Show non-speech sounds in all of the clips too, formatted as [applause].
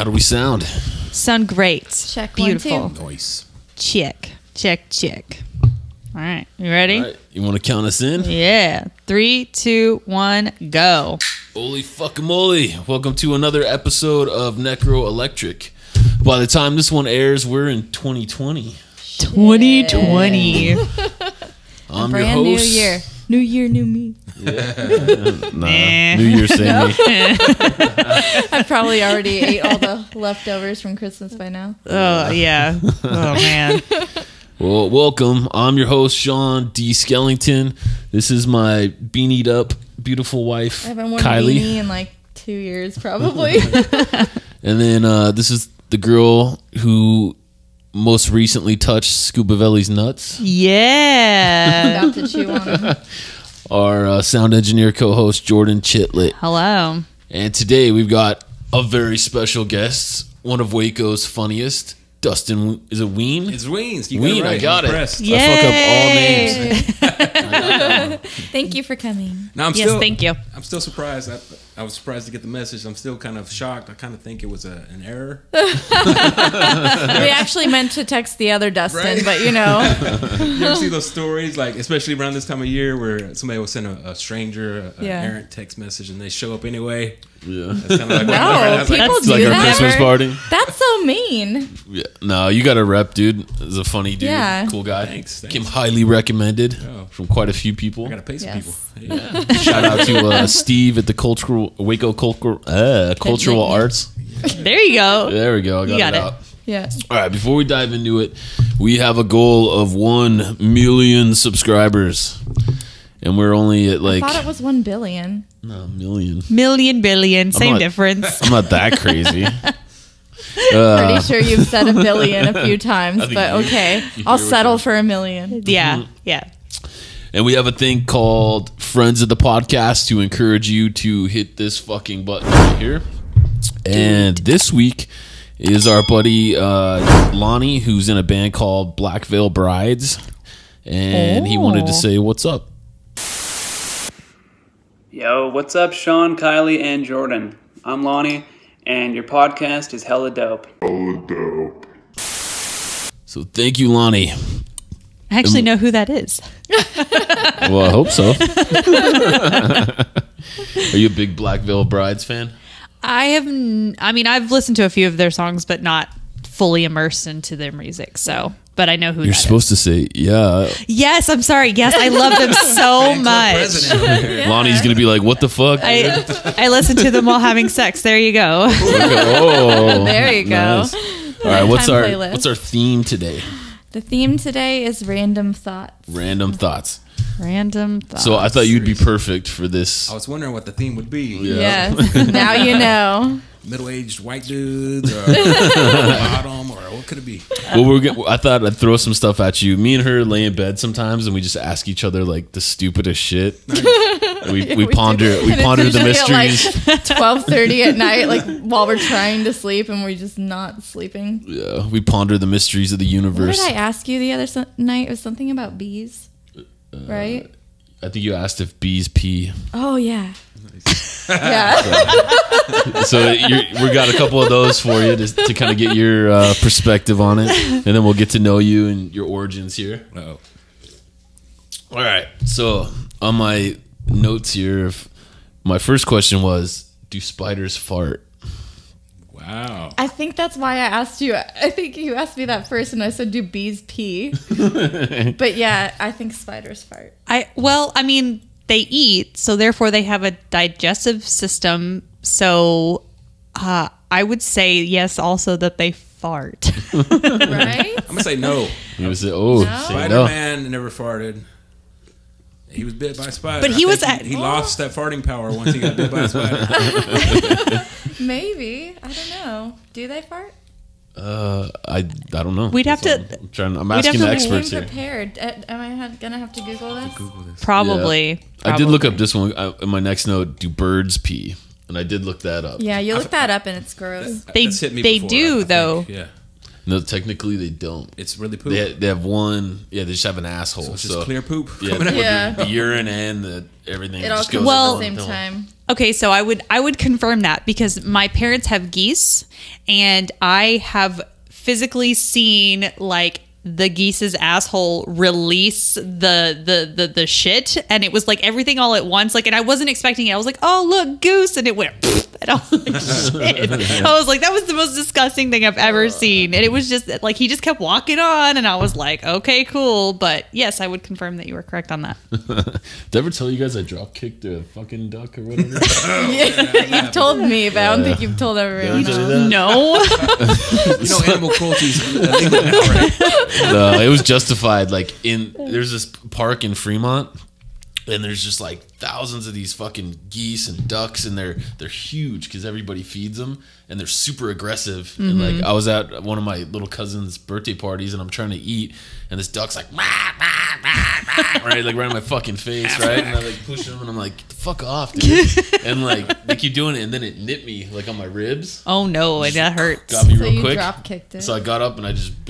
All right, how do we sound? Sound great. Check one, Beautiful. two. Nice. Check. Check, check. All right. You ready? All right, you want to count us in? Yeah. Three, two, one, go. Holy fucking moly! Welcome to another episode of Necro Electric. By the time this one airs, we're in 2020. 2020. [laughs] I'm Brand your new host. year. New year, new me. Nah, Nah. New Year's same me. [laughs] I probably already ate all the leftovers from Christmas by now. oh, yeah. Oh, man. Well, welcome. I'm your host, Sean D. Skellington. This is my beanied up, beautiful wife, I haven't worn Kylie. a beanie in like two years, probably. [laughs] And then uh, this is the girl who most recently touched Scuba Valley's nuts. Yeah. about to chew on them. [laughs] Our uh, sound engineer co-host Jordan Chetelat. Hello. And today we've got a very special guest, one of Waco's funniest, Dustin. Is it Ween? It's Weens. You Ween, got it right. I got I'm it. impressed. Yeah. I fuck up all names. [laughs] Thank you for coming. No, I'm Yes, still, thank you. I'm still surprised. I, I was surprised to get the message. I'm still kind of shocked. I kind of think it was a, an error. [laughs] We actually meant to text the other Dustin, Right. but you know, [laughs] You ever see those stories, like especially around this time of year, where somebody will send a, a stranger a, Yeah. an errant text message and they show up anyway? Yeah. That's kind of like [laughs] No, I like, people like do our that. Christmas party. that's so mean. Yeah. No, you got a rep, dude. Is a funny dude, Yeah. cool guy. Thanks, thanks. Came highly recommended Oh. from quite a few people. I gotta pay some Yes. people. Hey. [laughs] Shout out to uh, Steve at the cultural Waco cultural uh, cultural nickname. arts. [laughs] There you go. There we go. I got, You got it, it. out. Yeah. All right, before we dive into it, we have a goal of 1 million subscribers. And we're only at like I thought it was one billion. no, million. Million, billion. Same not- difference. I'm not that crazy. [laughs] Pretty Uh, sure you've said a billion a few [laughs] times, but you- okay. you I'll settle for a million. Yeah. Yeah. and we have a thing called Friends of the Podcast to encourage you to hit this fucking button right here. And this week is our buddy uh, Lonnie, who's in a band called Black Veil Brides. And he wanted to Oh. say, What's up? Yo, what's up, Sean, Kylie, and Jordan? I'm Lonnie, and your podcast is hella dope. Hella dope. So thank you, Lonnie. I actually know who that is. [laughs] Well, I hope so. [laughs] Are you a big Black Veil Brides fan? I have, n- I mean, I've listened to a few of their songs, but not fully immersed into their music. So, but I know who You're that supposed to say, yeah. Yes, I'm sorry. Yes, I love them [laughs] so much. President over [laughs] here. [laughs] Lonnie's gonna be like, "What the fuck?" I I listen to them while having sex. There you go. oh, There you go. nice. All right, what's our playlist. what's our theme today? The theme today is random thoughts. Random thoughts. Random thoughts. So I thought you'd be perfect for this. I was wondering what the theme would be. Yeah. Yes. now you know. Middle-aged white dudes, or [laughs] bottom, or what could it be? Well, we're gonna, I thought I'd throw some stuff at you. Me and her lay in bed sometimes, and we just ask each other like the stupidest shit. [laughs] we we ponder we And ponder the mysteries. Like Twelve thirty at [laughs] night, like while we're trying to sleep and we're just not sleeping. yeah, we ponder the mysteries of the universe. What universe. did I ask you the other so- night? It was something about bees, Uh, right? I think you asked if bees pee. Oh yeah. Yeah. so you're, we got a couple of those for you to, to kind of get your uh, perspective on it, and then we'll get to know you and your origins here. Oh, All right. So on my notes here, if- my first question was, "Do spiders fart?" wow. I think that's why I asked you. I think you asked me that first, and I said, "Do bees pee?" [laughs] but yeah, I think spiders fart. I well, I mean, they eat, so therefore they have a digestive system. So uh, I would say yes, also that they fart. [laughs] Right? I'm gonna say no. He was oh, say Spider no. Man never farted. He was bit by a spider. But I he was think at- he, he lost that farting power once he got bit by a spider. [laughs] Maybe. I don't know. Do they fart? Uh, I I don't know. We'd have That's to- all I'm trying. I'm we'd have asking to- the experts here. prepared. Uh, Am I ha- gonna have to Google this? Google this. Probably. I did look up this one uh, in my next note. Do birds pee? And I did look that up. Yeah, you look that up and it's gross. They- That's hit me they before, do, I think. though. Yeah, No, technically they don't. it's really poop. They they have one. Yeah, they just have an asshole. so it's so just clear poop. Yeah, [laughs] coming out. Yeah. the urine and the everything It all comes goes Well- at the same one time. Okay, so I would I would confirm that because my parents have geese and I have physically seen like the geese's asshole release the the the the shit and it was like everything all at once like and I wasn't expecting it. I was like, "Oh, look, goose." And it went [laughs] and I was like, "Shit." I was like, "That was the most disgusting thing I've ever seen." And it was just like he just kept walking on and I was like, "Okay, cool." But yes, I would confirm that you were correct on that. [laughs] Did I ever tell you guys I drop kicked a fucking duck or whatever? [laughs] you've told me, but I don't think you've told everyone. tell you? No. You know, animal cruelty is illegal now, right? [laughs] no, it was justified. Like in there's this park in Fremont, and there's just like thousands of these fucking geese and ducks, and they're they're huge because everybody feeds them, and they're super aggressive. And like I was at one of my little cousin's birthday parties, and I'm trying to eat, and this duck's like, "Wah, wah, wah, wah," right, like right in my fucking face, right, and I like push him, and I'm like, fuck off, dude, [laughs] and like they keep doing it, and then it nipped me like on my ribs. Oh no, that hurts. Got me So real you quick. drop kicked it. So I got up and I just [laughs] [laughs]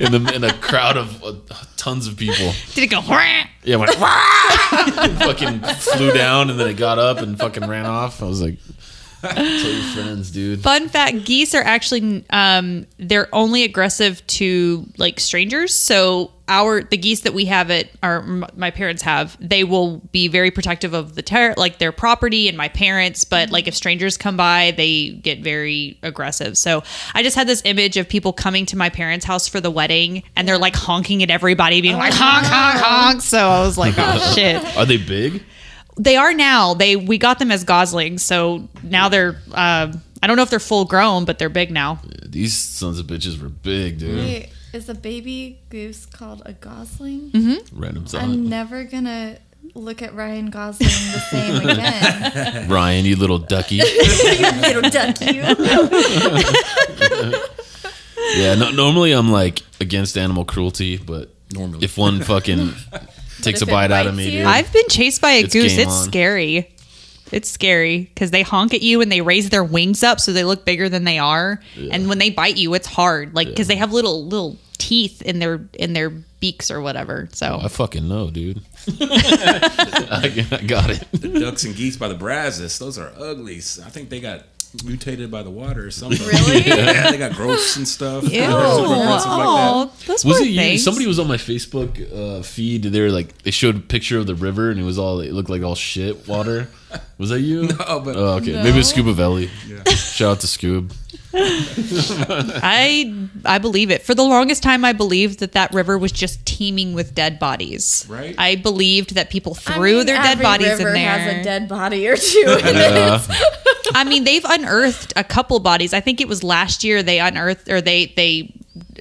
in, the, in a crowd of uh, tons of people. Did it go? "Wah"? Yeah, I went "Wah!" And fucking flew down and then it got up and fucking ran off. I was like, tell your friends, dude. Fun fact: geese are actually um, they're only aggressive to like strangers. So our the geese that we have at our my parents have, they will be very protective of the ter- like their property and my parents. But like if strangers come by, they get very aggressive. So I just had this image of people coming to my parents' house for the wedding, and they're like honking at everybody, being like honk honk honk. So I was like, oh [laughs] shit. Are they big? They are now. They we got them as goslings, so now they're. Uh, I don't know if they're full grown, but they're big now. These sons of bitches were big, dude. Wait, is a baby goose called a gosling? Mm-hmm. Random I'm never gonna look at Ryan Gosling the same [laughs] again. Ryan, you little ducky. You [laughs] little duck, you. [laughs] Yeah, no, normally I'm like against animal cruelty, but Normally. if one fucking takes a bite out of me, dude. I've been chased by a It's goose. It's on. scary. It's scary because they honk at you and they raise their wings up so they look bigger than they are. And when they bite you, it's hard, like because they have little little teeth in their in their beaks or whatever. So oh, I fucking know, dude. I, [laughs] [laughs] I got it. The ducks and geese by the Brazos, those are uglies. I think they got mutated by the water or something. [laughs] Really? [laughs] Yeah, they got growths and stuff. Ew. [laughs] Super aggressive like Oh, those Was poor it you? Somebody was on my Facebook uh, feed. They were like, they showed a picture of the river, and it was all, it looked like all shit water. Was that you? No, but- oh, okay, maybe it's Scuba Valley. Shout out to Scoob. [laughs] I I believe it. For the longest time, I believed that that river was just teeming with dead bodies. Right. I believed that people I threw mean, their dead bodies in there. has a dead body or two in [laughs] Yeah. it. I mean, they've unearthed a couple bodies. I think it was last year they unearthed or they they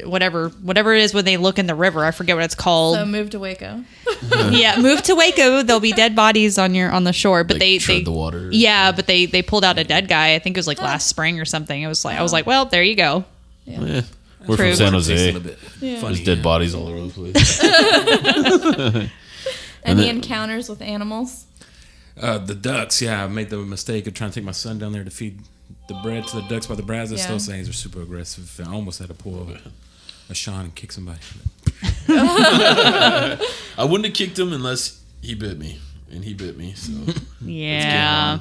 whatever whatever it is when they look in the river. I forget what it's called. So move to Waco. [laughs] yeah, move to Waco. There'll be dead bodies on your on the shore. But Like, they they the water. Yeah, but they they pulled out a dead guy. I think it was like last spring or something. It was like I was like, well, there you go. Eh, we're from San Jose. little bit funny. There's dead bodies all over the place. [laughs] [laughs] Any then- encounters with animals? Uh, the ducks, yeah, I made the mistake of trying to take my son down there to feed the bread to the ducks by the Brazos. Yeah. Those things are super aggressive. I almost had to pull a, a Sean and kick somebody. [laughs] I wouldn't have kicked him unless he bit me, and he bit me. So Yeah.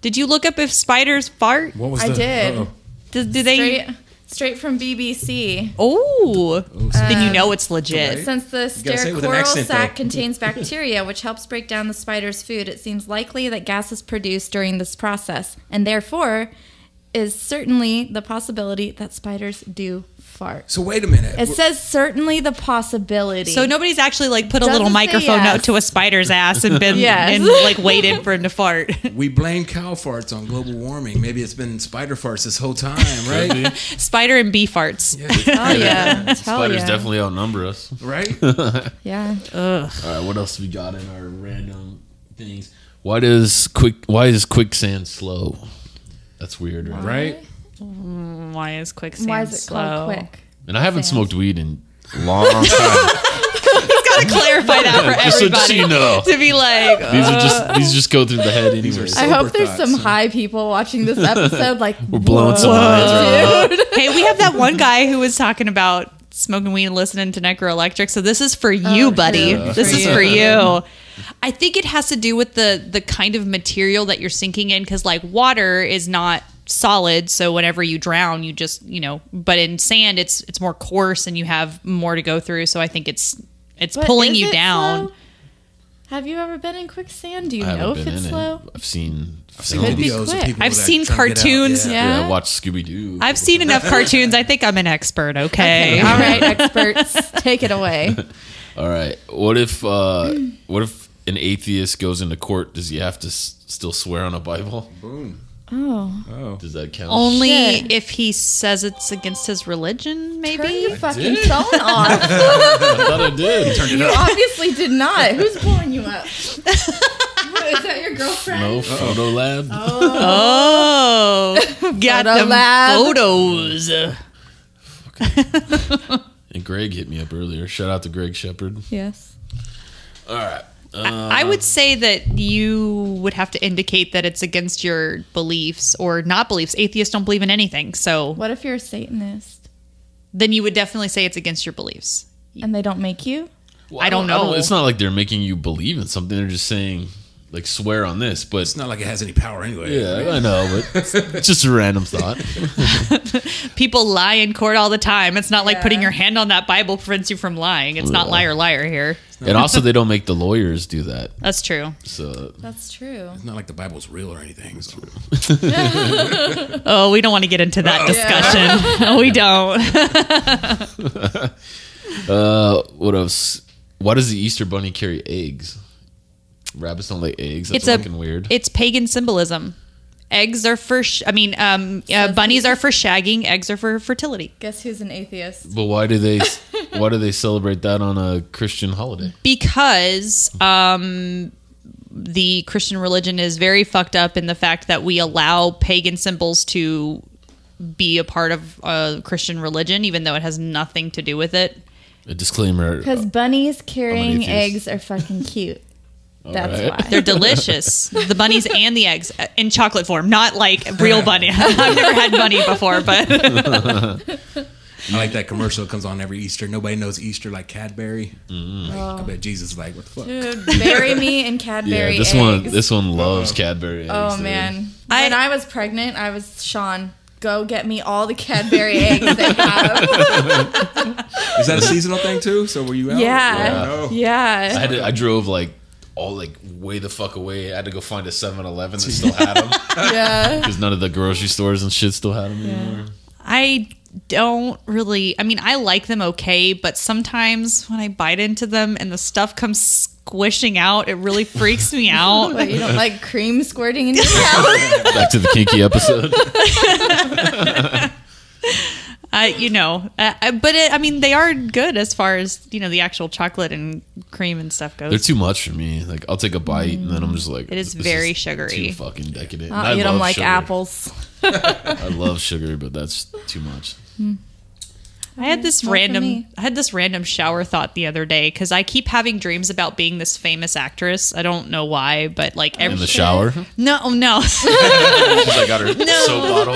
Did you look up if spiders fart? What was I the? did. uh-oh. Do, do they? Straight, straight from BBC. Oh, then you um, know it's legit. Since the gotta say it with an stercoral accent, sac though. contains bacteria, which helps break down the spider's food, it seems likely that gas is produced during this process, and therefore is certainly the possibility that spiders do fart. So wait a minute. It says certainly the possibility. So nobody's actually like put a Doesn't little microphone yes. out to a spider's ass and been [laughs] Yes. and like waited for him to fart. [laughs] we blame cow farts on global warming. Maybe it's been spider farts this whole time, [laughs] right? Spider and bee farts. oh yeah, Hell spiders yeah. definitely outnumber us. right? yeah. All right, what else we got in our random things? Why does quick? Why is quicksand slow? That's weird, right? right? Why is quicksand Why is it slow? called quick? And I haven't Sand. smoked weed in a long time. [laughs] He's Gotta clarify that for just so everybody. just so you know, [laughs] To be like, these are just these just go through the head anyways. I hope there's thoughts, some high people watching this episode. Like [laughs] We're blowing some minds right now. hey, we have that one guy who was talking about smoking weed and listening to Necroelectric. So this is for you, Oh, buddy. true. This For is you. for you. I think it has to do with the the kind of material that you're sinking in because like water is not solid so whenever you drown you just you know but in sand it's it's more coarse and you have more to go through so i think it's it's But pulling you it down slow? Have you ever been in quicksand? Do you I know if it's slow? it. I've seen. I've seen Could be videos quick. I've seen try to get out. cartoons. Yeah. Yeah. Yeah, I watched Scooby Doo. i've seen enough [laughs] cartoons i think i'm an expert okay, Okay, all right, experts, take it away. [laughs] All right. What if uh what if an atheist goes into court? Does he have to s- still swear on a Bible? Boom. Oh, Oh. Does that count? only Shit. if he says it's against his religion maybe turn your fucking did. phone [laughs] off. I thought I did. You obviously did not. Who's blowing you up? [laughs] Is that your girlfriend? No photo lab. Oh. oh got Photo them lab. photos And Greg hit me up earlier. Shout out to Greg Shepard. Yes. All right. Uh, I would say that you would have to indicate that it's against your beliefs or not beliefs. Atheists don't believe in anything. So What if you're a Satanist then you would definitely say it's against your beliefs. and they don't make you? well, I don't know. It's not like they're making you believe in something. They're just saying, like, swear on this. But It's not like it has any power anyway. yeah, I know. But it's just a random thought. [laughs] People lie in court all the time. It's not like Yeah. putting your hand on that Bible prevents you from lying. It's not liar, liar here. and also, [laughs] they don't make the lawyers do that. That's true. So That's true. It's not like the Bible's real or anything. So. [laughs] Oh, we don't want to get into that discussion. we don't. Uh, what else? Why does the Easter Bunny carry eggs? Rabbits don't lay eggs. That's It's a fucking weird. It's pagan symbolism. Eggs are for. Sh- I mean, um, uh, bunnies are for shagging. Eggs are for fertility. Guess who's an atheist? but why do they? [laughs] why do they celebrate that on a Christian holiday? because um, the Christian religion is very fucked up in the fact that we allow pagan symbols to be a part of uh, Christian religion, even though it has nothing to do with it. A disclaimer. Because bunnies carrying eggs are fucking cute. That's right. why. They're delicious. the bunnies and the eggs uh, in chocolate form, not like real bunny. [laughs] I've never had bunny before, but I like that commercial that comes on every Easter. Nobody knows Easter like Cadbury. I bet Jesus is like, what the fuck? Dude, bury me in Cadbury. yeah, Cadbury this eggs. one. This one loves Cadbury eggs. oh dude. man, I- when I was pregnant, I was Sean. Go get me all the Cadbury eggs they have. [laughs] Is that a seasonal thing too? So were you out? Yeah, Oh, no. yeah. I had to, I drove like all like way the fuck away. I had to go find a 7-Eleven that [laughs] still had them yeah. because none of the grocery stores and shit still had them anymore. I don't really. I mean, I like them okay, but sometimes when I bite into them and the stuff comes squishing out, it really freaks me [laughs] out. But you don't like cream squirting in your [laughs] mouth? Back to the kinky episode. I, you know, uh, I- but it, I mean, they are good as far as you know the actual chocolate and cream and stuff goes. They're too much for me. Like I'll take a bite and then I'm just like, It is this very sugary. Too fucking decadent. And I you don't love like sugar. apples. [laughs] I love sugar, but that's too much. I had this More for random, me. I had this random shower thought the other day because I keep having dreams about being this famous actress. I don't know why, but like every In the shower, [laughs] no, no. [laughs] I got her soap bottle.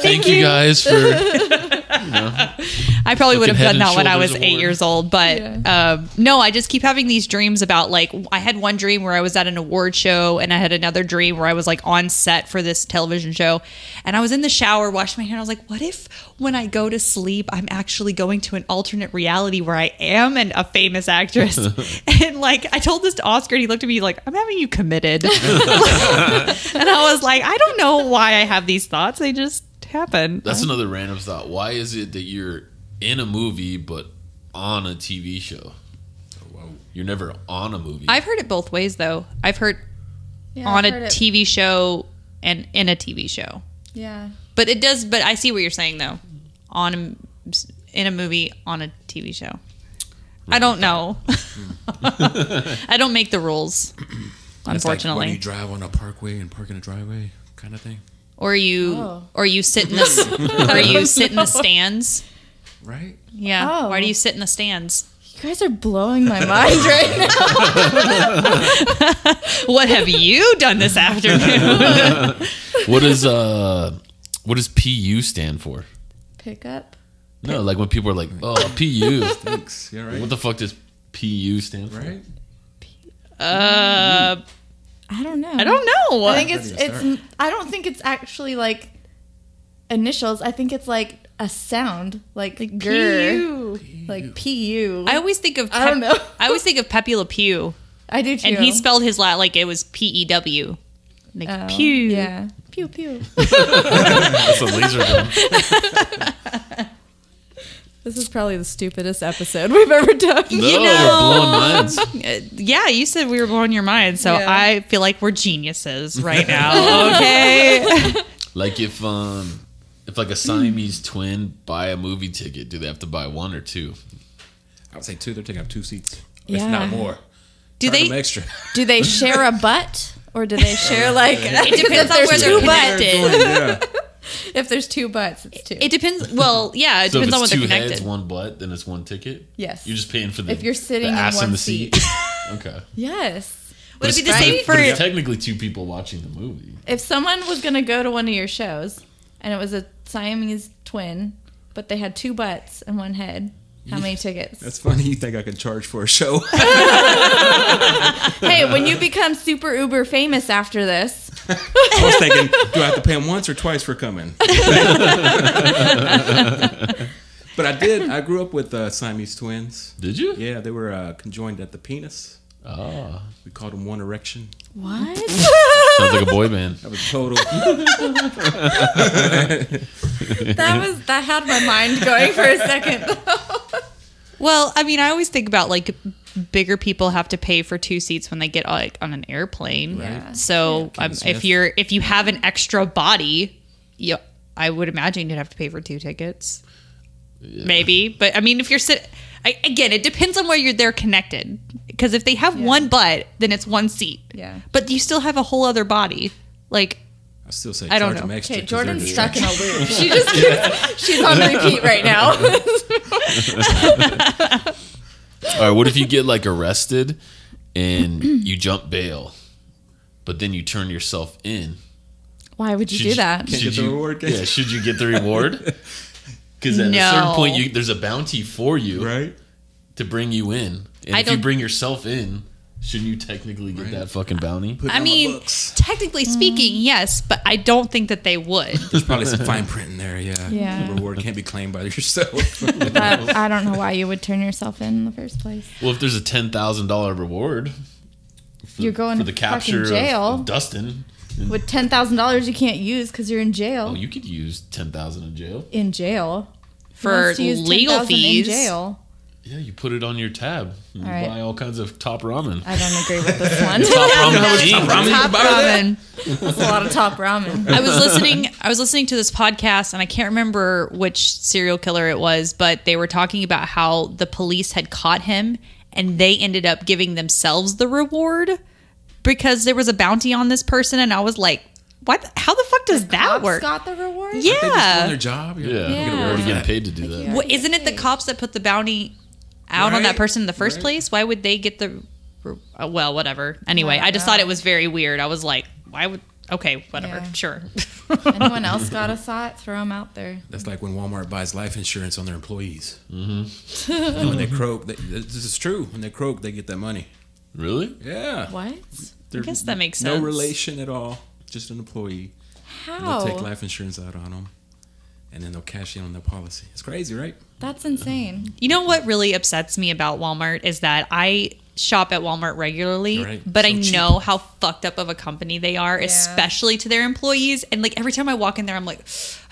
Thank you guys for. [laughs] I probably would have done that when I was Shoulders eight years old, but um, no, I just keep having these dreams about like I had one dream where I was at an award show, and I had another dream where I was like on set for this television show, and I was in the shower washing my hair, and I was like, what if when I go to sleep, I'm actually going to an alternate reality where I am and a famous actress, [laughs] and like I told this to Oscar, and he looked at me like, I'm having you committed, [laughs] and I was like, I don't know why I have these thoughts, they just happen. That's another random thought. Why is it that you're in a movie but on a TV show? You're never on a movie. I've heard it both ways though. I've heard Yeah, on a I've heard it. TV show and in a TV show. Yeah. But it does. But I see what you're saying though. On a, in a movie on a TV show. I don't know. [laughs] I don't make the rules, It's like when unfortunately. you drive on a parkway and park in a driveway, kind of thing, or you, Oh. or you sit in the, [laughs] or you sit in the [laughs] stands. right? Yeah. Oh. Why do you sit in the stands? You guys are blowing my mind right now. [laughs] What have you done this afternoon? what does uh, what does PU stand for? Pick up. No, like when people are like, "Oh, PU." Thanks. Yeah, right. what the fuck does PU stand for? right? Uh, I don't know. I don't know. I think it's Where do you it's. I don't think it's actually like initials. I think it's like a sound, like, grr, PU. like pu. I always think of I don't know. I always think of Pepe Le Pew, I do too. and he spelled his last like it was P E W, like Oh, pew. Yeah, pew pew. [laughs] That's a laser [laughs] gun. [laughs] this is probably the stupidest episode [laughs] we've ever done. No, You we're know- blowing minds. [laughs] Uh, yeah, you said we were blowing your mind, so Yeah. I feel like we're geniuses right [laughs] now. Okay. Like if um if like a Siamese twin buy a movie ticket, do they have to buy one or two? I would say two. They're taking up two seats, Yeah. if not more. Do Charge they- them extra? Do they share a butt, or do they share like? It depends if on where two they're butts. connected. yeah. [laughs] If there's two butts, it's two. It depends. Well, yeah, it So if depends on what two they're connected. heads, connected. one butt, then it's one ticket. Yes. You're just paying for the If you're sitting the in ass one in the seat. seat. [laughs] okay. yes. Would it be the same for? But it's technically two people watching the movie. If someone was gonna go to one of your shows, and it was a Siamese twin, but they had two butts and one head, how many tickets? That's funny. You think I can charge for a show? [laughs] hey, when you become super uber famous after this, I was thinking, do I have to pay them once or twice for coming? but I did. I grew up with uh, Siamese twins. Did you? Yeah, they were uh, conjoined at the penis. Oh. We called him One Erection. what? Sounds like a boy band. That was total. that was that had my mind going for a second. though. [laughs] Well, I mean, I always think about like bigger people have to pay for two seats when they get like on an airplane. Yeah. So um, if you're if you have an extra body, yeah, I would imagine you'd have to pay for two tickets. Maybe, but I mean, if you're sit, I, again, it depends on where you're they're connected. Because if they have one butt, then it's one seat. Yeah. But you still have a whole other body. Like I still say I don't charge know. them extra. Okay, 'cause they're Jordan's stuck in a distractions. loop. [laughs] She just keeps, she's on repeat right now. [laughs] All right, what if you get like arrested and [clears throat] you jump bail, but then you turn yourself in? Why would you Should do that? Can't should get the you- reward, [laughs] Yeah, should you get the reward? Because at a certain point, you, there's a bounty for you Right? to bring you in, and I if you don't- bring yourself in, shouldn't you technically get that fucking bounty? Put I mean, technically speaking, yes, but I don't think that they would. [laughs] there's probably some fine print in there. Yeah. Yeah. The reward can't be claimed by yourself. [laughs] But I don't know why you would turn yourself in in the first place. Well, if there's a ten thousand dollar reward, for, You're going for the to fucking capture of- jail. Of, Dustin. With ten thousand dollars, you can't use because you're in jail. Oh, you could use ten thousand in jail. in jail For use legal 10,000 fees. In jail. Yeah, you put it on your tab. And All you right. buy all kinds of top ramen. I don't agree with this [laughs] one. Top ramen. [laughs] Gee, ramen Top can buy ramen. That's a lot of top ramen. I was listening. I was listening to this podcast, and I can't remember which serial killer it was, but they were talking about how the police had caught him, and they ended up giving themselves the reward because there was a bounty on this person. And I was like, "What? How the fuck does that Cops work?" Got the reward. They just doing their job. Yeah, You get a Yeah. reward Already getting paid to do that. What, isn't it the cops that put the bounty out on that person in the first right. place? Why would they get the? uh, Well, whatever. Anyway, I I just don't thought it was very weird. I was like, "Why would?" Okay, whatever. Yeah. Sure. [laughs] Anyone else [laughs] got a thought? Throw them out there. That's like when Walmart buys life insurance on their employees. Mm-hmm. and when they croak, they, this is true. When they croak, they get that money. Really? Yeah. What? They're guess that makes sense. No relation at all. Just an employee. And How? They'll take life insurance out on them, and then they'll cash in on their policy. It's crazy, right? That's insane. You know what really upsets me about Walmart is that I shop at Walmart regularly, Right. but I So cheap. know how fucked up of a company they are, especially to their employees. And like every time I walk in there, I'm like,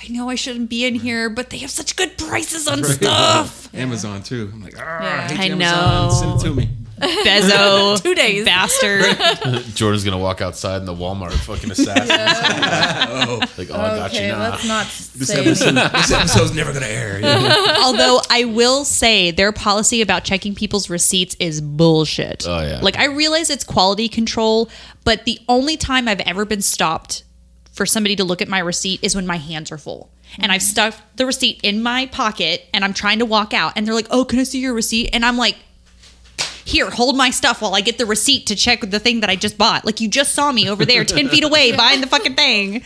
I know I shouldn't be in here, but they have such good prices on stuff. [laughs] Amazon too. I'm like, ah, Yeah. I, hate I you, know. Amazon. Send it to me. Bezo, [laughs] Two days. bastard. [laughs] Jordan's gonna walk outside in the Walmart fucking assassin. Oh, [laughs] Like, oh, I got you Okay, now. let's not this say. episode, this episode's never gonna air. Yeah. Although I will say their policy about checking people's receipts is bullshit. Oh, yeah. Like I realize it's quality control, but the only time I've ever been stopped for somebody to look at my receipt is when my hands are full. And I've mm-hmm. stuffed the receipt in my pocket and I'm trying to walk out and they're like, "Oh, can I see your receipt?" And I'm like, "Here, hold my stuff while I get the receipt to check the thing that I just bought." Like you just saw me over there 10 feet away [laughs] buying the fucking thing. Like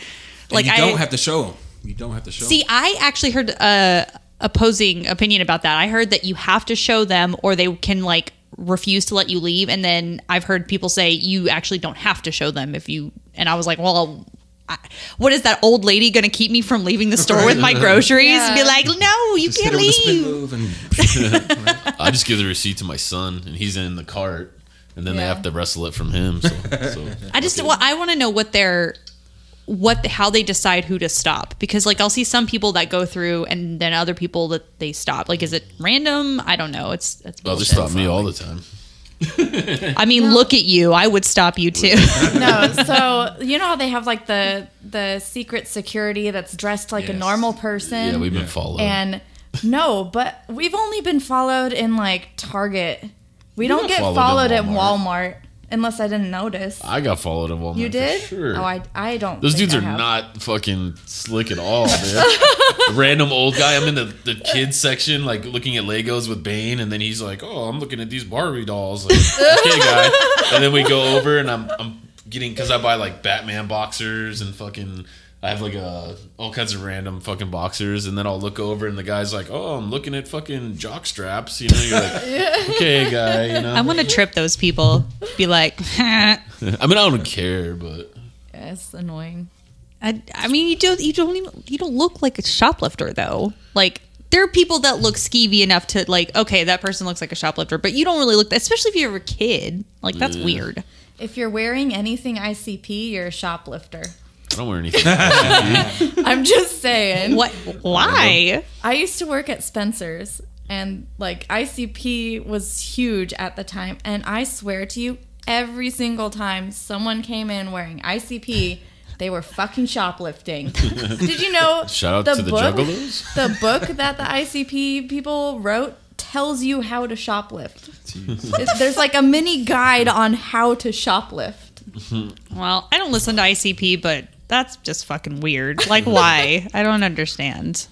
Like you I don't have to show them. You don't have to show. See, I actually heard a opposing opinion about that. I heard that you have to show them or they can like refuse to let you leave. And then I've heard people say you actually don't have to show them if you. And I was like, well. I, what is that old lady going to keep me from leaving the store with my groceries? Yeah. Be like, no, you Just can't her with a spin leave. and [laughs] I just give the receipt to my son, and he's in the cart, and then they have to wrestle it from him. So, so I just well, I want to know what their what how they decide who to stop because like I'll see some people that go through and then other people that they stop. Like is it random? I don't know. It's it's well, they bullshit. stop me all the time. [laughs] I mean, look at you. I would stop you too. [laughs] no, so you know how they have like the the secret security that's dressed like a normal person. Yeah, we've been followed. and no, but we've only been followed in like Target. We don't get followed followed, in at Walmart. Unless I didn't notice. I got followed at Walmart. you did? Sure. Oh, I I don't. Those dudes I are have. not fucking slick at all, [laughs] man. Random old guy. I'm in the, the kids section, like looking at Legos with Bane, and then he's like, "Oh, I'm looking at these Barbie dolls." Like, okay, [laughs] guy. And then we go over, and I'm I'm getting because I buy like Batman boxers and fucking. I have like a all kinds of random fucking boxers, and then I'll look over, and the guy's like, "Oh, I'm looking at fucking jock straps." You know, you're like, [laughs] "Okay, guy," you know. I want to trip those people. Be like, I, [laughs] [laughs] I mean, I don't care, but Yeah, it's annoying. I mean, you don't you don't even you don't look like a shoplifter though. Like there are people that look skeevy enough to like, okay, that person looks like a shoplifter, but you don't really look. Especially if you're a kid. Like that's Yeah. weird. If you're wearing anything ICP, you're a shoplifter. I don't wear anything. [laughs] I'm just saying. What? Why? I used to work at Spencer's and like ICP was huge at the time and I swear to you every single time someone came in wearing ICP they were fucking shoplifting. [laughs] Did you know Shout out to the Juggalos? The book that the ICP people wrote tells you how to shoplift. It- there's like a mini guide on how to shoplift. [laughs] Well, I don't listen to ICP, but that's just fucking weird. Like, why? I don't understand.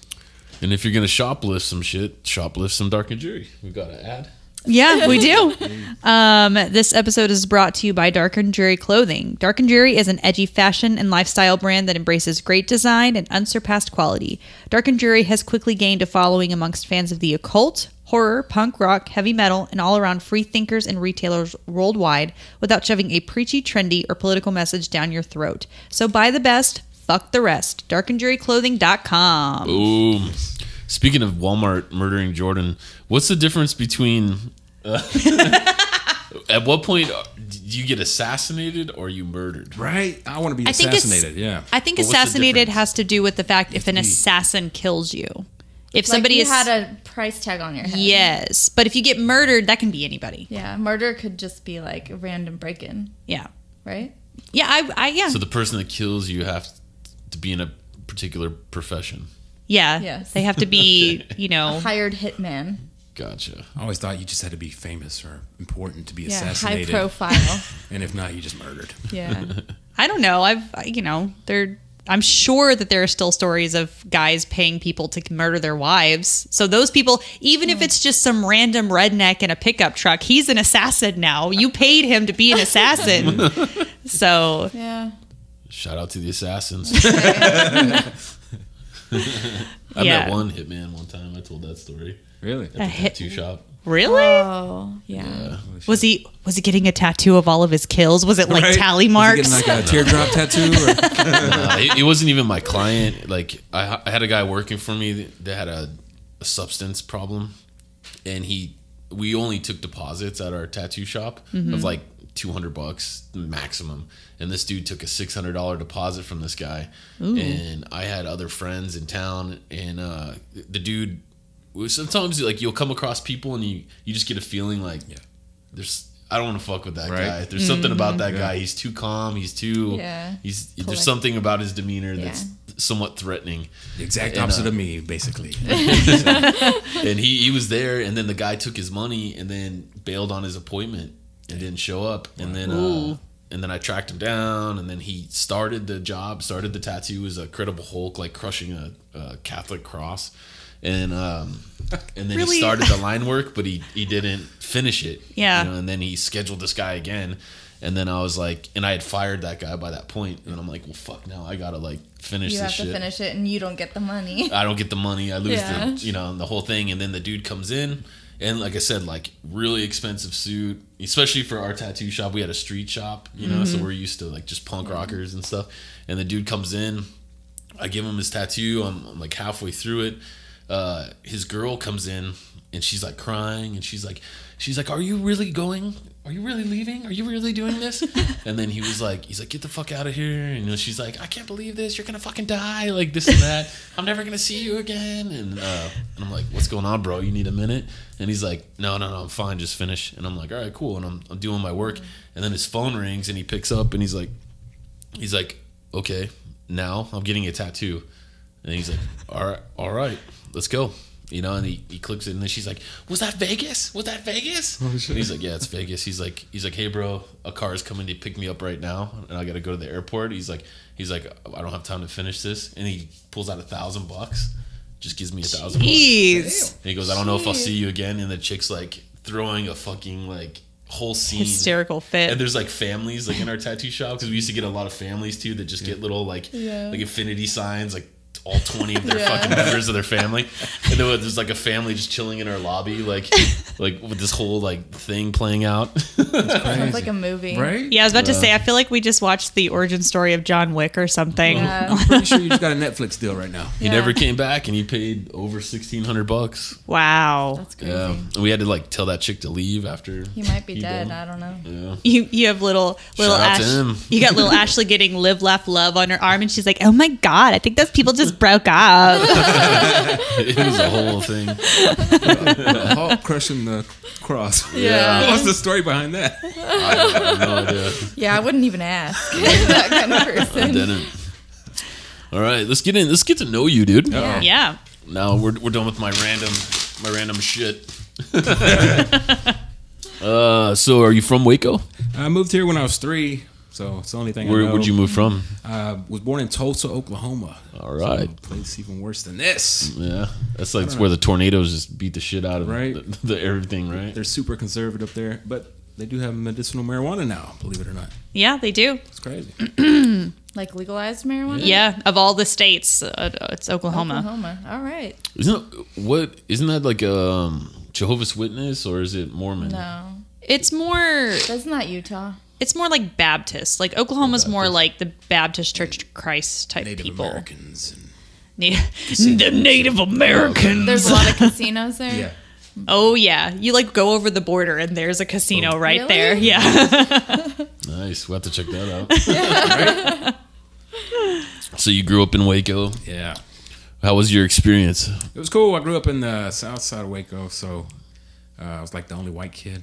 And if you're gonna shoplift some shit, shoplift some Dark and Dreary. We've got to add. Yeah, we do. [laughs] Um, this episode is brought to you by Dark and Dreary Clothing. Dark and Dreary is an edgy fashion and lifestyle brand that embraces great design and unsurpassed quality. Dark and Dreary has quickly gained a following amongst fans of the occult, horror, punk rock, heavy metal, and all around free thinkers and retailers worldwide without shoving a preachy, trendy, or political message down your throat. So buy the best, fuck the rest. Darkanddrearyclothing.com. Boom. Speaking of Walmart murdering Jordan, what's the difference between? Uh, [laughs] at what point uh, do you get assassinated or you murdered? right, I want to be I think assassinated. Yeah, I think But assassinated has to do with the fact if an assassin kills you. If Like somebody you is had a price tag on your head. yes, but if you get murdered, that can be anybody. Yeah, murder could just be like a random break-in, Yeah, right? yeah, I, I yeah, So the person that kills you have to be in a particular profession. Yeah. Yes. They have to be, [laughs] you know, Hired hitman. Gotcha. I always thought you just had to be famous or important to be Yeah, high assassinated, profile. [laughs] and if not, you just murdered. yeah. [laughs] I don't know. I've I- you know, there. I'm sure that there are still stories of guys paying people to murder their wives. So those people, even if it's just some random redneck in a pickup truck, he's an assassin now. You paid him to be an assassin. so Yeah. Shout out to the assassins. [laughs] I Yeah. met one hitman one time. I told that story Really? at the hit- tattoo shop. really. Oh, yeah. Was he was he getting a tattoo of all of his kills? Was it like Right? tally Was he getting like a teardrop [laughs] tattoo? Or? Uh, he, he wasn't even my client. Like I, I had a guy working for me that had a, a substance problem, and he we only took deposits at our tattoo shop of like two hundred bucks maximum, and this dude took a six hundred dollar deposit from this guy, and I had other friends in town, and uh, the dude. Sometimes like you'll come across people and you you just get a feeling like Yeah. there's I don't want to fuck with that Right. guy. There's something about that guy. He's too calm. He's too. Yeah. He's Collect- there's something about his demeanor that's somewhat threatening. The exact And, opposite uh, of me, basically. [laughs] [laughs] And he he was there, and then the guy took his money and then bailed on his appointment and didn't show up. And then uh, and then I tracked him down, and then he started the job, started the tattoo as Incredible Hulk, like crushing a, a Catholic cross. And um, [laughs] and then Really? he started the line work, but he he didn't finish it. Yeah. you know, and then he scheduled this guy again. And then I was like, and I had fired that guy by that point, and I'm like, well, fuck, now I gotta like finish You this have to shit. finish it and you don't get the money. I don't get the money. I lose Yeah. the you know the whole thing, and then the dude comes in, and like I said, like really expensive suit, especially for our tattoo shop. We had a street shop, you know, so we're used to like just punk rockers and stuff. And the dude comes in, I give him his tattoo. I'm, I'm like halfway through it. Uh, his girl comes in and she's like crying and she's like, she's like, "Are you really going? Are you really leaving? Are you really doing this?" [laughs] and then he was like, he's like, "Get the fuck out of here!" And you know, she's like, "I can't believe this. You're gonna fucking die. Like this and that. I'm never gonna see you again." And uh, and I'm like, "What's going on, bro? You need a minute?" And he's like, "No, no, no. I'm fine. Just finish." And I'm like, "All right, cool." And I'm, I'm doing my work. And then his phone rings and he picks up and he's like, he's like, "Okay, now I'm getting a tattoo." And he's like, "All right, all right, let's go." You know, and he, he clicks it, and then she's like, "Was that Vegas? Was that Vegas?" Oh, and he's like, "Yeah, it's Vegas." He's like, "He's like, hey, bro, a car is coming to pick me up right now, and I got to go to the airport." He's like, "He's like, I don't have time to finish this," and he pulls out a thousand bucks, just gives me a thousand bucks. Jeez. And he goes, "I don't know if I'll see you again." And the chick's like throwing a fucking like whole scene Hysterical fit. and there's like families like in our tattoo shop because we used to get a lot of families too that just get little like Yeah. like infinity signs like all 20 of their fucking members of their [laughs] family and then there's like a family just chilling in our lobby like like with this whole like thing playing out [laughs] Sounds like a movie. Right? yeah, I was about to say, I feel like we just watched the origin story of John Wick or something. Yeah. I'm pretty sure you just got a [laughs] Netflix deal right now. he Yeah. never came back and he paid over 1600 bucks Wow. That's crazy. yeah and we had to like tell that chick to leave after He might be He dead. did. I don't know. yeah You you have little little Shout out Ash. to him. You got little Ashley getting live, laugh, love on her arm, and she's like, "Oh my god, I think those people just broke up." [laughs] it was a whole thing [laughs] The Hulk crushing the cross. Yeah. What's the story behind that? I have no idea Yeah, I wouldn't even ask [laughs] that kind of person. I didn't. All right, let's get in. Let's get to know you, dude. Yeah. yeah. Now we're, we're done with my random my random shit. uh, so are you from Waco? I moved here when I was three, so it's the only thing Where would you move from? I was born in Tulsa, Oklahoma. All right. So a place even worse than this. Yeah, that's like where the tornadoes just beat the shit out of Right. the, the everything, right? They're super conservative up there, but they do have medicinal marijuana now, believe it or not. Yeah, they do. It's crazy. [clears throat] Like legalized marijuana? Yeah, of all the states, uh, it's Oklahoma. Oklahoma. All right. Isn't that, what? Isn't that like um, Jehovah's Witness or is it Mormon? No. It's more That's not that Utah. It's more like Baptist. Like Oklahoma's more like the Baptist Church of Christ type Native people. Americans. And, Na- [laughs] the Native Americans. There's a lot of [laughs] casinos there. yeah. Oh yeah, you like go over the border and there's a casino right Really? there. Yeah. [laughs] Nice. We'll have to check that out. so you grew up in Waco. Yeah. How was your experience? It was cool. I grew up in the south side of Waco, so uh, I was like the only white kid.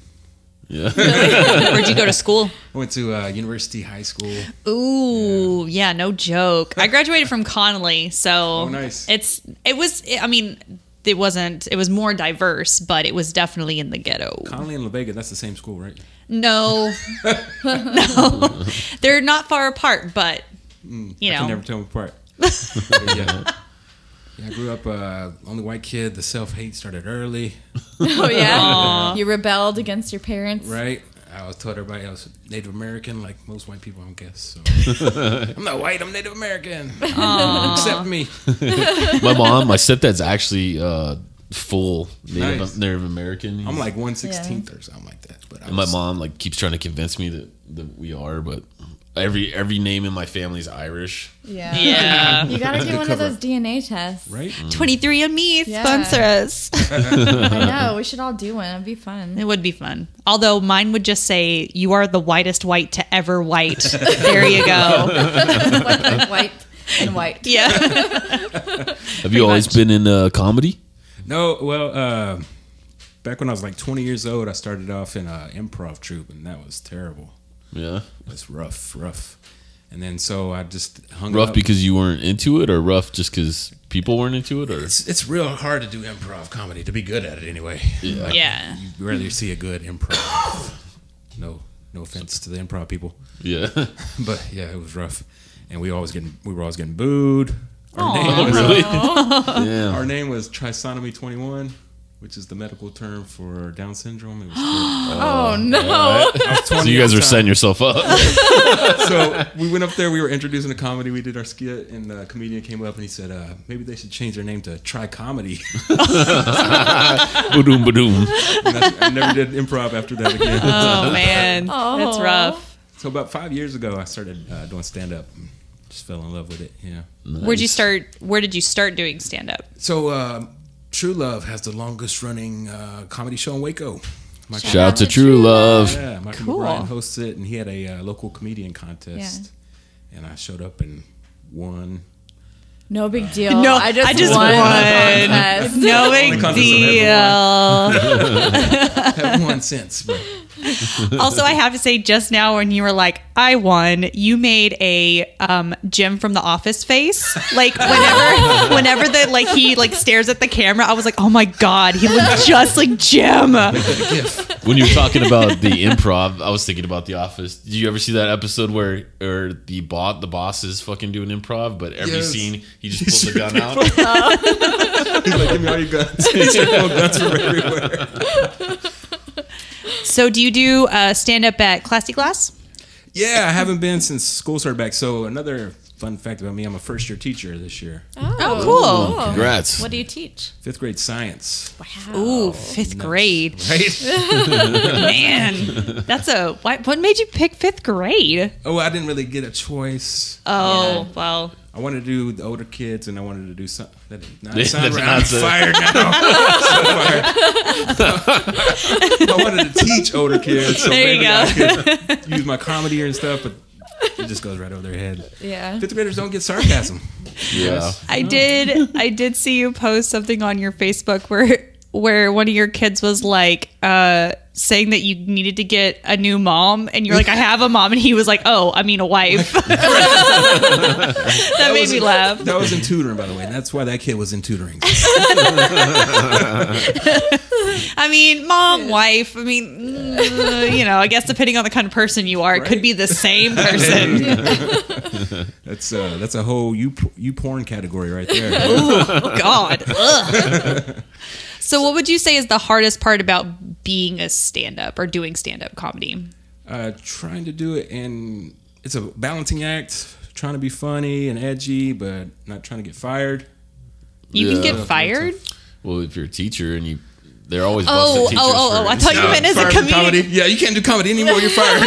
Yeah. [laughs] Where'd you go to school? I went to uh, University High School. Ooh, yeah. no joke. I graduated from Connally, so Oh, nice. It's it was. I mean, it wasn't. It was more diverse, but it was definitely in the ghetto. Connally and La Vega, that's the same school, right? No, [laughs] [laughs] no, they're not far apart, but you I can know, never tell them apart. Yeah. Yeah, I grew up uh, only white kid. The self hate started early, [laughs] Oh yeah. You rebelled against your parents. right? I was told everybody I was Native American, like most white people, I guess. So. [laughs] I'm not white. I'm Native American. Accept me. [laughs] my mom, my stepdad's actually uh, full Native, Nice. Native American. I'm like one sixteenth or something like that. But I And my mom like keeps trying to convince me that, that we are, but every every name in my family's Irish. Yeah. yeah. You gotta [laughs] do one cover. of those DNA tests. right? Twenty three and me Yeah. sponsor us. [laughs] I know. We should all do one. It'd be fun. It would be fun. Although mine would just say, "You are the whitest white to ever white." there you go. [laughs] white, white, white, and white. Yeah. Have you always much. been in uh, comedy? No, well, uh, back when I was like 20 years old, I started off in an improv troupe, and that was terrible. Yeah, It was rough, rough. And then so I just hung rough up. because you weren't into it, or rough just because people weren't into it, or it's it's real hard to do improv comedy to be good at it anyway. Yeah. Yeah. You rarely see a good improv. No, no offense to the improv people, yeah. [laughs] but yeah, it was rough. And we always getting we were always getting booed. Our Aw. name [laughs] was [laughs] really? our yeah. name was Trisomy 21. Which is the medical term for Down syndrome. It was [gasps] Oh no. [laughs] I was So you guys at are the setting yourself up. [laughs] So we went up there. We were introducing a comedy. We did our skit, and the comedian came up and he said, uh, "Maybe they should change their name to Try Comedy." [laughs] Badoom, badoom. And I, I never did improv after that again. Oh man, that's Oh. rough. So about five years ago, I started uh, doing stand up. Just fell in love with it. Yeah. Where'd you start? Where did you start doing stand up? So uh, True Love has the longest running uh, comedy show in Waco. Michael, Shout out to True Love. yeah, Michael Cool. McBride hosts it, and he had a uh, local comedian contest, and I showed up and won. No big deal. No, I just, I just won. won. No big deal. [laughs] [laughs] [laughs] Haven't won since, but [laughs] also, I have to say, just now when you were like, "I won," you made a um, Jim from The Office face. Like whenever, [laughs] whenever the like he like stares at the camera, I was like, "Oh my god, he looked just like Jim." When you were talking about the improv, I was thinking about The Office. Did you ever see that episode where or the bot the boss is fucking doing improv, but every Yes. scene he just pulls the gun out? he's like, "Give me all your guns." He's like, "Pull guns from everywhere. So, do you do uh, stand up at Klassy Glass? Yeah, I haven't been since school started back. So another fun fact about me: I'm a first year teacher this year, Oh, oh cool. Congrats. What do you teach? fifth grade science. Wow. Ooh, fifth grade. Right? [laughs] [laughs] Man, that's a what? What made you pick fifth grade? oh, I didn't really get a choice. Oh, well, I wanted to do the older kids, and I wanted to do something. That did not [laughs] sound right. not I'm fired now. So fired. I wanted to teach older kids, so There you maybe go. I could use my comedy and stuff, but it just goes right over their head. Yeah. Fifth graders don't get sarcasm. Yeah. I did. I did see you post something on your Facebook where where one of your kids was like uh saying that you needed to get a new mom and you're like I have a mom and he was like oh I mean a wife [laughs] [laughs] that made was me laugh That was in tutoring, by the way. That's why that kid was in tutoring. [laughs] I mean mom wife I mean mm, you know I guess depending on the kind of person you are it could be the same person That's uh, that's a whole you you porn category right there. oh God Ugh. So what would you say is the hardest part about being a stand up or doing stand up comedy uh, trying to do it, and it's a balancing act. Trying to be funny and edgy, but not trying to get fired. you Yeah. can get fired Well, if you're a teacher and you, they're always Oh, busting oh, teachers oh, oh, for I thought you No, meant as a comedian. comedy. Yeah, you can't do comedy anymore. You're fired.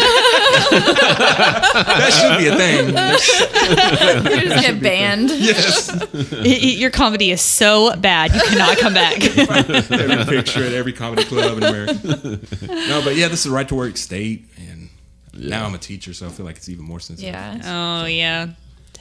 that should be a thing. [laughs] You just get banned. Yes. [laughs] I- I- Your comedy is so bad, you cannot come back. [laughs] every picture at every comedy club in America. No, but yeah, this is a right to work state, and now I'm a teacher, so I feel like it's even more sensitive. Yeah. oh yeah.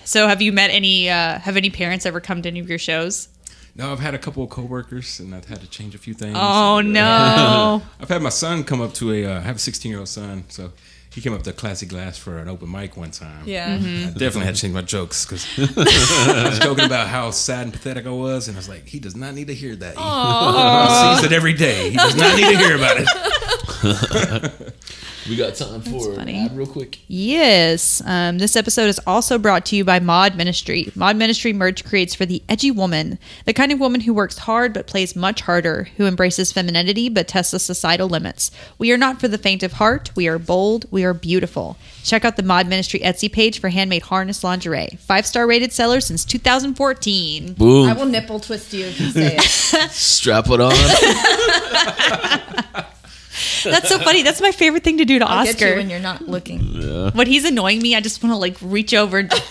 So have you met any? Uh, have any parents ever come to any of your shows? No, I've had a couple of coworkers, and I've had to change a few things. Oh no! [laughs] I've had my son come up to a. Uh, I have a 16 year old son, so he came up to Classic Glass for an open mic one time. Yeah. Mm-hmm. I definitely had to change my jokes because [laughs] I was joking about how sad and pathetic I was, and I was like, he does not need to hear that. [laughs] He sees it every day. He does not need to hear about it. We got time for funny. an ad real quick. Yes. Um, this episode is also brought to you by Mod Ministry. Mod Ministry merch creates for the edgy woman, the kind of woman who works hard but plays much harder, who embraces femininity but tests the societal limits. We are not for the faint of heart. We are bold. We are beautiful. Check out the Mod Ministry Etsy page for handmade harness lingerie. Five star rated seller since 2014. Boom. I will nipple twist you if you say it. [laughs] Strap it on. [laughs] That's so funny. That's my favorite thing to do to I'll get you Oscar. when you're not looking. when he's annoying me, I just want to like reach over and [laughs]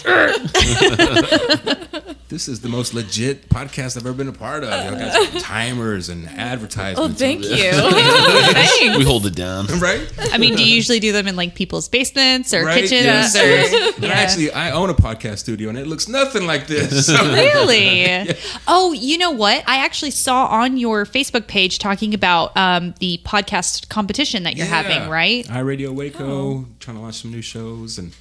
This is the most legit podcast I've ever been a part of. Y'all got timers and Oh, advertisements. thank you. [laughs] Thanks. we hold it down. Right? I mean, do you usually do them in like people's basements or Right? kitchens Yes. or [laughs] And Actually, I own a podcast studio, and it looks nothing like this. So- really? Oh, you know what? I actually saw on your Facebook page talking about um, the podcast competition that you're having, right? iRadio Waco, trying to launch some new shows, and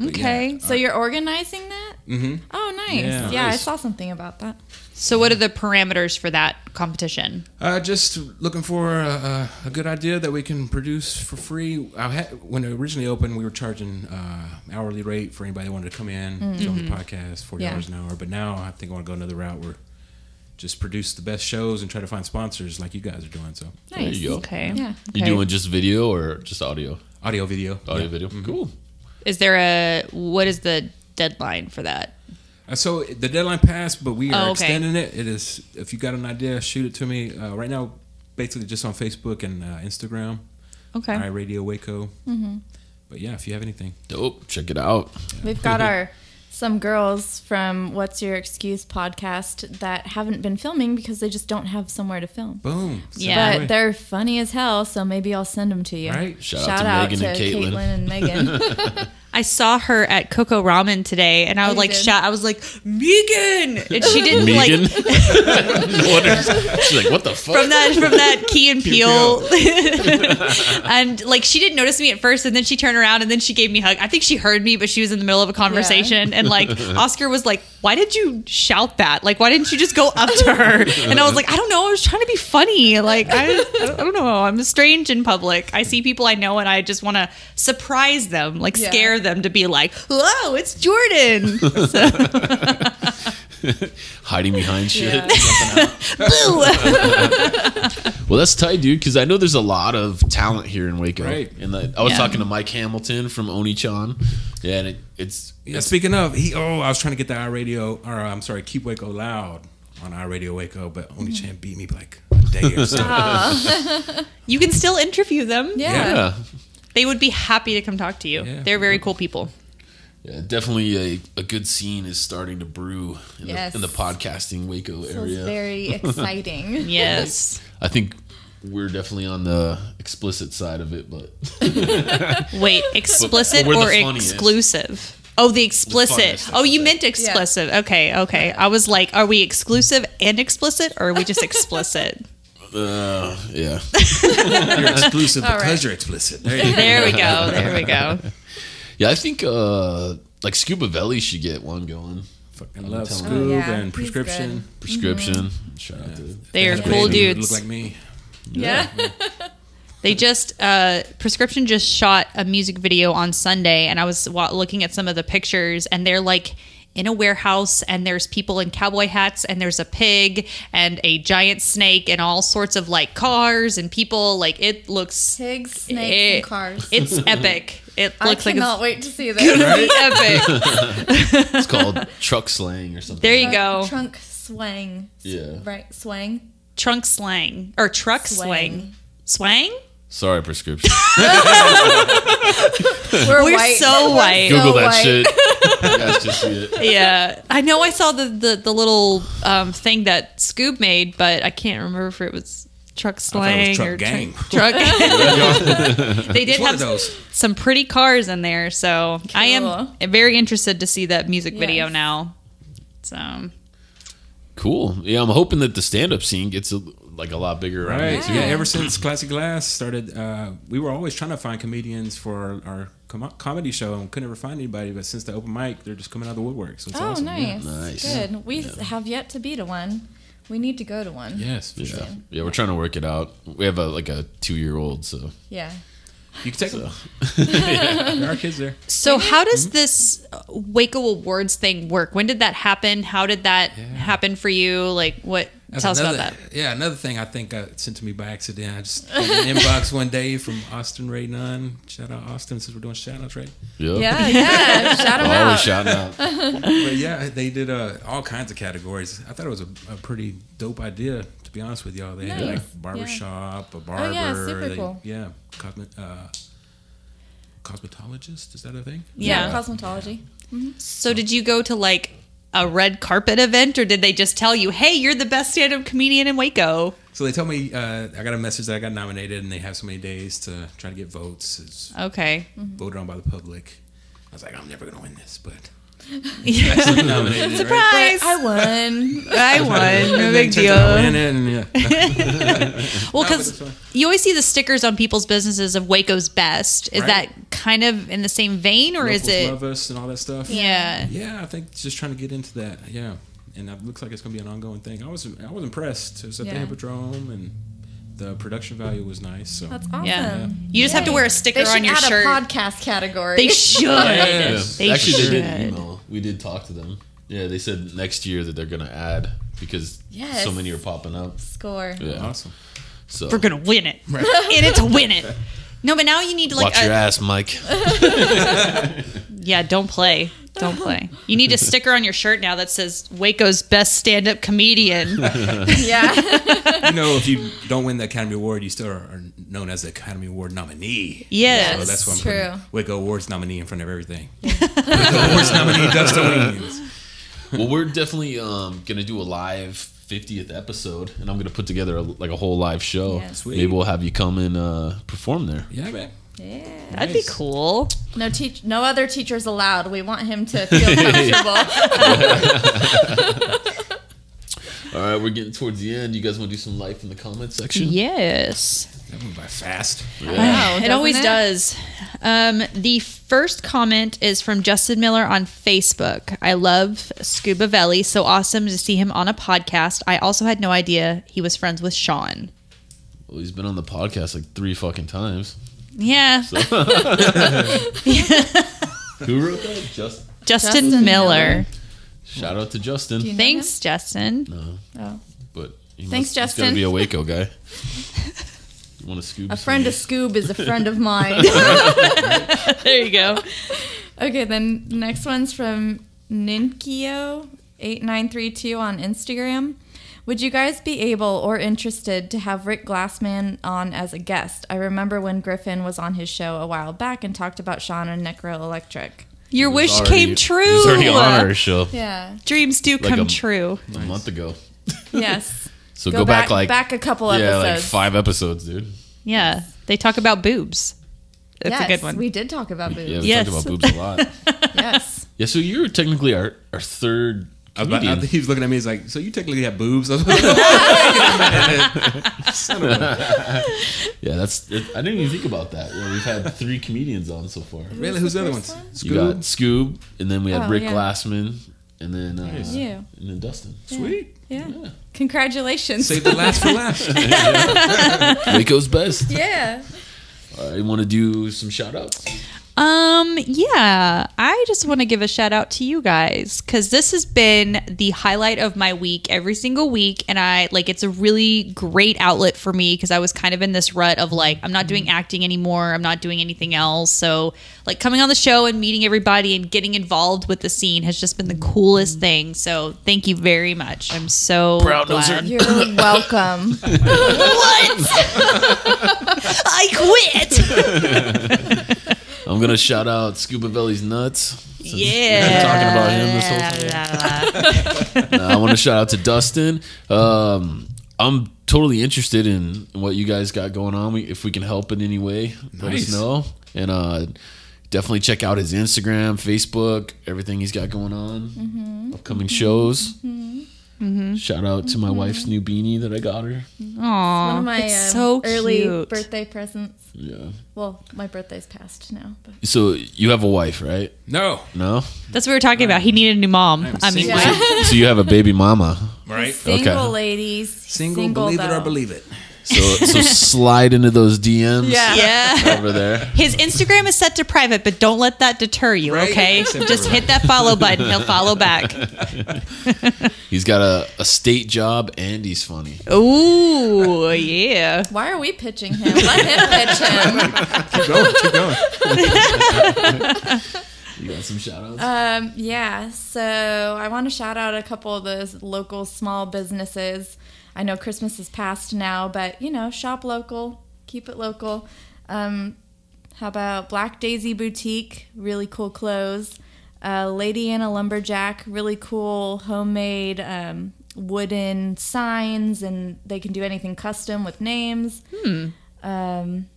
Okay. yeah. So you're organizing that? Mm-hmm. Oh, nice. Yeah. Yeah, I saw something about that. So, what are the parameters for that competition? Uh, just looking for a, a, a good idea that we can produce for free. I had, when it originally opened, we were charging uh, hourly rate for anybody that wanted to come in, film the podcast, forty Yeah. an hour. But now I think I want to go another route where just produce the best shows and try to find sponsors like you guys are doing. So Nice. There you go. Okay. Yeah. You Okay. doing just video or just audio? audio, video, Audio, Yeah. video. Cool. Is there a what is the deadline for that? Uh, so the deadline passed, but we are Oh, okay. extending it. It is if you got an idea, shoot it to me. Uh, right now, basically just on Facebook and uh, Instagram. Okay. I Radio Waco. But yeah, if you have anything, Dope. Check it out. We've got our some girls from What's Your Excuse podcast that haven't been filming because they just don't have somewhere to film. boom. Yeah. But away. they're funny as hell, so maybe I'll send them to you. Right. Shout, out to Megan and Caitlin. and Megan. [laughs] I saw her at Coco Ramen today, and I Oh, was like, did? shout. I was like, Megan, and she didn't Megan. like What is- She's like, what the fuck? from that from that Key and Peele, [laughs] and like she didn't notice me at first, and then she turned around and then she gave me a hug. I think she heard me, but she was in the middle of a conversation, and like [laughs] Oscar was like, "Why did you shout that? Like, why didn't you just go up to her?" And I was like, "I don't know. I was trying to be funny. Like, I, I don't- I don't know. I'm strange in public. I see people I know, and I just want to surprise them, like Yeah. scare them to be like, "Whoa, it's Jordan!" [laughs] So, [laughs] Hiding behind shit. Yeah. [laughs] boo. Well, that's tight, dude. Because I know there's a lot of talent here in Waco. Right. And the, I was Yeah. talking to Mike Hamilton from Oni-chan. Yeah, and it, it's Yeah, speaking of, he oh, I was trying to get the iRadio, or I'm sorry, Keep Waco Loud on iRadio Waco, but Oni-chan mm. beat me like a day or so. you can still interview them. Yeah. yeah, They would be happy to come talk to you. Yeah. They're very cool people. yeah, definitely a, a good scene is starting to brew in, Yes. the, in the podcasting Waco So it's area. very [laughs] exciting. [laughs] Yes. I think we're definitely on the explicit side of it, but [laughs] Wait, explicit we're the or exclusive? Oh, the explicit. funniest, I oh, you say. meant explicit. Okay, okay. I was like, are we exclusive and explicit, or are we just explicit? Uh, yeah. [laughs] You're exclusive All because right. you're explicit. There you go. There we go. There we go. Yeah, I think uh, like Scuba Belly should get one going. Fucking love telling Scoob you. Oh, yeah, and he's prescription. Prescription. Shout out to They are cool baby dudes. Look like me. Yeah. [laughs] They just uh, prescription just shot a music video on Sunday, and I was looking at some of the pictures, and they're like in a warehouse, and there's people in cowboy hats, and there's a pig and a giant snake, and all sorts of like cars and people. Like it looks, Pigs, snakes, it- and cars. it's [laughs] epic. It looks like cannot it's wait to see this. epic. [laughs] [laughs] It's called truck slang or something. There you go. Trunk swang. Yeah. Right, swang. Trunk slang or truck slang. Swang? Sorry, prescription. We're, We're white. so white. Google that white. shit. You guys just see it. Yeah, I know. I saw the the, the little um, thing that Scoob made, but I can't remember if it was truck thought it slang was truck or gang. [laughs] Truck. [laughs] they did have those. some pretty cars in there, so I am very interested to see that music video now. So Cool. Yeah, I'm hoping that the stand-up scene gets a, like a lot bigger Right. here, So too. yeah, ever since Classic Glass started, uh, we were always trying to find comedians for our, our com- comedy show and couldn't ever find anybody. But since the open mic, they're just coming out of the woodwork. So it's Oh, awesome. Yeah. nice. Nice. Good. We have yet to be to one. We need to go to one. Yes, for Yeah. sure. yeah, we're trying to work it out. We have a like a two-year-old, so Yeah. You can take them. [laughs] there are kids there. so how Mm-hmm. does this uh, Waco Awards thing work? When did that happen? How did that happen for you? Like what? That's tell us about that. Yeah, another thing I think uh, sent to me by accident. I just got an inbox [laughs] one day from Austin Ray Nunn. Shout out Austin since we're doing shout outs, right? yeah. Yeah, [laughs] yeah. Shout out. Always shout out. But yeah, they did uh, all kinds of categories. I thought it was a, a pretty dope idea, to be honest with y'all. They had Nice. like barbershop, a barber. Oh, yeah, super they- cool. Yeah, cosmet, uh, cosmetologist. Is that a thing? Yeah. Cosmetology. So did you go to like a red carpet event, or did they just tell you, "Hey, you're the best stand-up comedian in Waco"? So they told me uh, I got a message that I got nominated, and they have so many days to try to get votes. It's Okay. voted on by the public. I was like, I'm never gonna win this, but actually nominated. right? Surprise! I won. I won. No big then turns out I win deal. it, and yeah. [laughs] Well, because it's you always see the stickers on people's businesses of Waco's best. Is Right. that kind of in the same vein, or is it? love us and all that stuff? Yeah. Yeah, I think just trying to get into that. Yeah, and it looks like it's gonna be an ongoing thing. I was I was impressed. It was at Yeah. the Hippodrome, and the production value was nice. So That's awesome. Yeah. You just have to wear a sticker They on your add shirt. a podcast category. They should. Yeah. They Actually, should. they did email. We did talk to them. Yeah, they said next year that they're gonna add because Yes. so many are popping up. Score. Yeah. Awesome. So We're gonna win it. In [laughs] it to win it. [laughs] No, but now you need to like watch your uh, ass, Mike. [laughs] yeah, don't play. Don't play. You need a sticker on your shirt now that says Waco's best stand-up comedian. [laughs] Yeah. You know, if you don't win the Academy Award, you still are known as the Academy Award nominee. Yes. So that's why I'm True. Waco Awards nominee in front of everything. [laughs] Waco Awards nominee Dustin Williams. well, we're definitely um, gonna do a live 50th episode, and I'm gonna put together a, like a whole live show. Yeah. Sweet. Maybe we'll have you come and uh, perform there. Yeah, man. Yeah. That'd be cool. No teach. No other teachers allowed. We want him to feel comfortable. [laughs] All right, we're getting towards the end. You guys want to do some life in the comment section? Yes. That went by fast. Wow, [sighs] it always it? does. Um, the first comment is from Justin Miller on Facebook. I love Scuba Belly. So awesome to see him on a podcast. I also had no idea he was friends with Sean. Well, he's been on the podcast like three fucking times. Yeah. [laughs] [laughs] Who wrote that? Just Justin, Justin Miller. Miller. shout out to Justin. You know Thanks, Justin. him? Oh. But he Thanks, must, He's got to be a Waco guy. [laughs] you want to Scoob? A friend of Scoob is a friend of mine. There you go. okay, then next one's from Ninkio8932 on Instagram. Would you guys be able or interested to have Rick Glassman on as a guest? I remember when Griffin was on his show a while back and talked about Sean and Necro Electric. Your wish already- came true. was already on our show Yeah. Dreams do Like come a- true. a month ago. [laughs] Yes. So go, back, like back a couple yeah, episodes. like five episodes, dude. Yeah. They talk about boobs. That's yes, a good one. We did talk about boobs. Yeah, we Yes. talked about boobs a lot. [laughs] yes. yeah, so you're technically our, our third I was about, I think he was looking at me. He's like, "So you technically have boobs?" I was like, Son of a- [laughs] yeah, that's. It, I didn't even think about that. Yeah, we've had three comedians on so far. really? Who's the other ones? You got Scoob. Scoob, and then we had Oh, Rick yeah. Glassman, and then uh, You. and then Dustin. Sweet. Yeah. Congratulations. Save the last for last. [laughs] [laughs] Waco's best. yeah. All right, you want to do some shout outs? Um, yeah, I just want to give a shout out to you guys because this has been the highlight of my week every single week. And I like it's a really great outlet for me because I was kind of in this rut of like, I'm not doing acting anymore, I'm not doing anything else. So, like, coming on the show and meeting everybody and getting involved with the scene has just been the coolest thing. So, thank you very much. I'm so Proud glad. noser. You're welcome. [laughs] [laughs] What? [laughs] I quit. I'm gonna shout out Scuba Belly's nuts. Yeah. we've been talking about him this whole time. [laughs] Nah, I want to shout out to Dustin. Um, I'm totally interested in what you guys got going on. We, if we can help in any way, let us know. And uh, definitely check out his Instagram, Facebook, everything he's got going on. Upcoming shows. Shout out to my wife's new beanie that I got her. Aw, One of my it's um, so early cute. birthday presents. Yeah. Well, my birthday's passed now. But So you have a wife, right? No, No. That's what we were talking about. He needed a new mom. I'm I mean, single. wife. so you have a baby mama. right? single Okay. ladies. Single, believe it or believe it. So so slide into those DMs. Yeah. yeah. Over there. His Instagram is set to private, but don't let that deter you, Right. okay? Just hit that follow button. He'll follow back. [laughs] He's got a, a state job and he's funny. Ooh, yeah. Why are we pitching him? Let him pitch him. [laughs] Keep going. Keep going. [laughs] You got some shout outs? Um, yeah, so I want to shout out a couple of those local small businesses. I know Christmas is past now, but you know, shop local, keep it local. Um, how about Black Daisy Boutique? Really cool clothes. Uh, Lady Anna Lumberjack, really cool homemade um, wooden signs, and they can do anything custom with names. Um,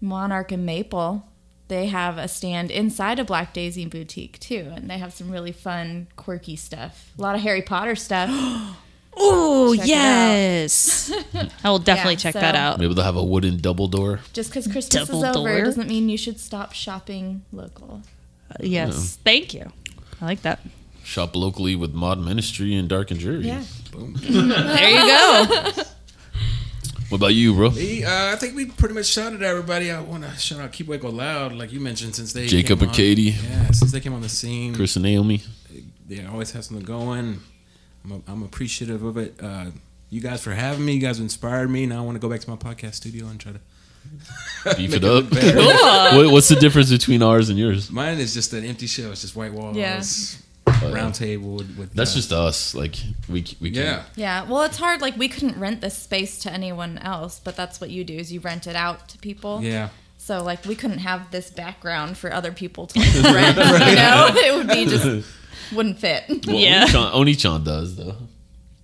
Monarch and Maple, they have a stand inside a Black Daisy boutique too, and they have some really fun, quirky stuff. A lot of Harry Potter stuff. [gasps] [gasps] Ooh, Check it out. yes. I will [laughs] definitely Yeah, check so- that out. Maybe they'll have a wooden double door. Just because Christmas Double is over door? doesn't mean you should stop shopping local. Yes. Thank you. I like that. Shop locally with Mod Ministry and Dark and Dreary. Yeah. Boom. [laughs] There you go. [laughs] What about you, bro? Me, uh, I think we pretty much shouted at everybody. I want to shout out Keep Waco Loud, like you mentioned, since they Jacob came and on- Katie. Yeah, since they came on the scene. Chris and Naomi. they always have something going. I'm, I'm appreciative of it. Uh, you guys for having me. You guys inspired me. Now I want to go back to my podcast studio and try to. Beef it it up. look. What, what's the difference between ours and yours? Mine is just an empty shell. It's just white walls, Yeah. round table with. with That's uh, just us. Like we we can, yeah. Yeah, well, it's hard. Like we couldn't rent this space to anyone else, but that's what you do is you rent it out to people. Yeah. So like we couldn't have this background for other people to like, [laughs] rent. [laughs] You know, it would be just [laughs] wouldn't fit. [laughs] Well, Yeah. Onichan, Onichan does though.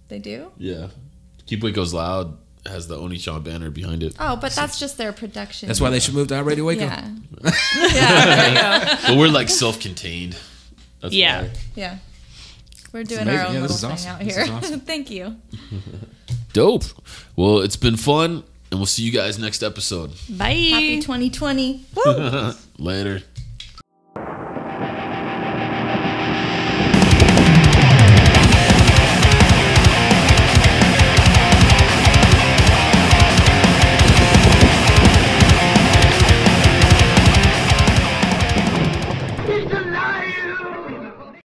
They do. Yeah. Keep Waco Loud has the Onichan banner behind it. Oh, but that's just their production. That's why they should move to iRadio Waco. Yeah. [laughs] [laughs] yeah. There you go. But we're like self-contained. That's Yeah. why. Yeah. We're doing our own Yeah, little this is thing awesome. out here. awesome. Thank you. Dope. Well, it's been fun, and we'll see you guys next episode. Bye. Happy 2020. Later.